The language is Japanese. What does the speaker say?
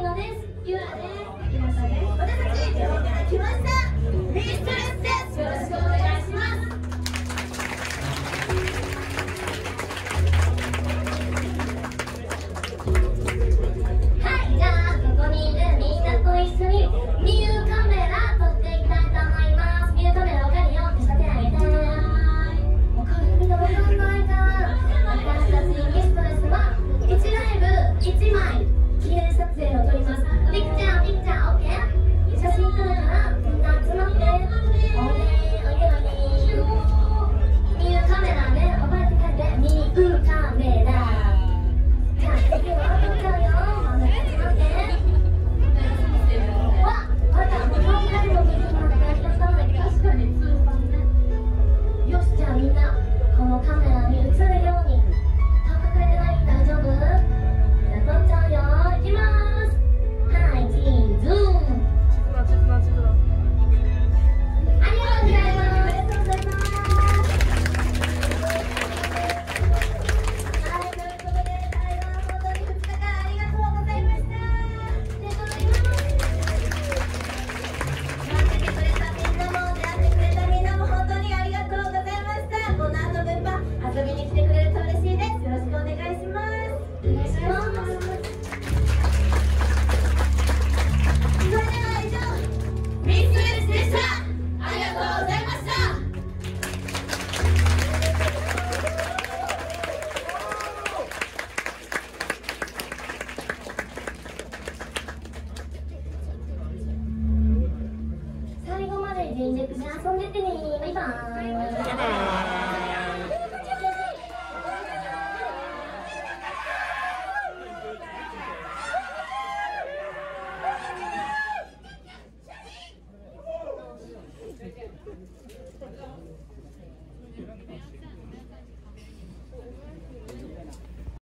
のです。ゆあですゆあです